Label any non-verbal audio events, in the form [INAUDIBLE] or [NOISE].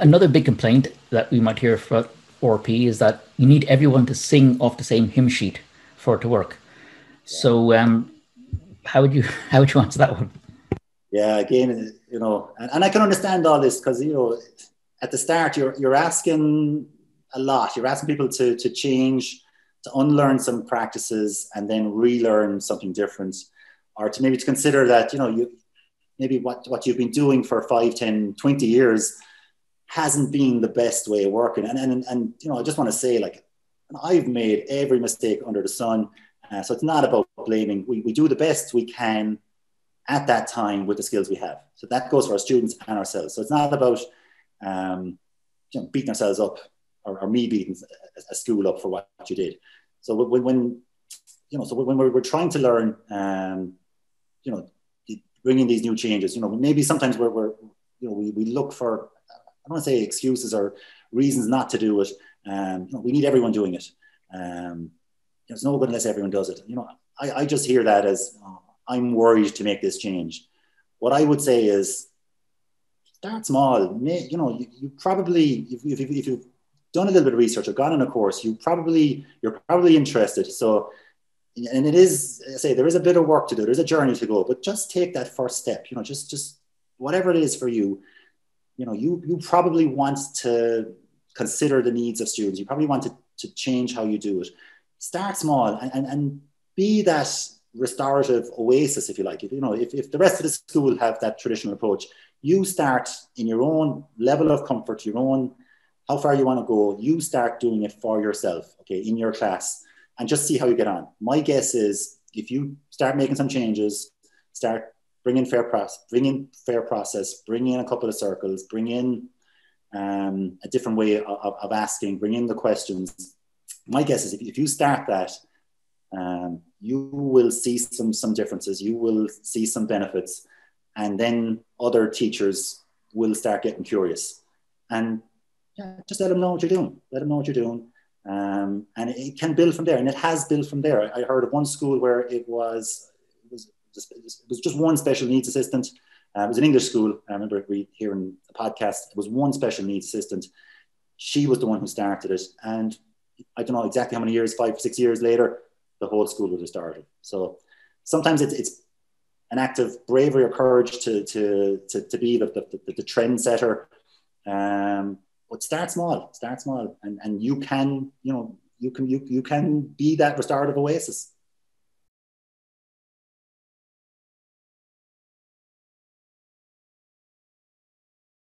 Another big complaint that we might hear from RP is that you need everyone to sing off the same hymn sheet for it to work. So, um, how would you [LAUGHS] how would you answer that one? Yeah, again, you know, and, and I can understand all this because you know, at the start, you're you're asking a lot. You're asking people to to change, to unlearn some practices, and then relearn something different, or to maybe to consider that you know you maybe what what you've been doing for 5, 10, 20 years hasn't been the best way of working. And and and you know, I just want to say like I've made every mistake under the sun. Uh, so it's not about blaming. We, we do the best we can at that time with the skills we have. So that goes for our students and ourselves. So it's not about um, you know, beating ourselves up or, or, me beating a school up for what you did. So when, when you know, so when we're, we're trying to learn, um, you know, bringing these new changes, you know, maybe sometimes we're, we're you know, we, we look for, don't want to say excuses or reasons not to do it. Um, we need everyone doing it. Um, it's no good unless everyone does it. You know, I, I just hear that as oh, I'm worried to make this change. What I would say is start small. You know, you, you probably, if, if, if you've done a little bit of research or gone on a course, you probably, you're probably interested. So, and it is, I say, there is a bit of work to do. There's a journey to go, but just take that first step, you know, just, just whatever it is for you, you know, you, you probably want to consider the needs of students. You probably want to, to change how you do it. Start small and, and, and be that restorative oasis, if you like. You know, if, if the rest of the school have that traditional approach, you start in your own level of comfort, your own how far you want to go. You start doing it for yourself, okay, in your class, and just see how you get on. My guess is if you start making some changes, start bringing fair process, bring in fair process, bring in a couple of circles, bring in um, a different way of, of, asking, bring in the questions. My guess is if, if you start that, um, you will see some some differences. You will see some benefits, and then other teachers will start getting curious. And yeah, just let them know what you're doing. Let them know what you're doing, um, and it, it, can build from there. And it has built from there. I, heard of one school where it was it was it was just one special needs assistant. Uh, it was an English school. I remember hearing a podcast. It was one special needs assistant. She was the one who started it, and I don't know exactly how many years, five, six years later, the whole school would have started. So sometimes it's, it's an act of bravery or courage to, to, to, to be the, the, the, the trend setter. Um, but start small, start small. And, and you can, you know, you can, you, you can be that restorative oasis.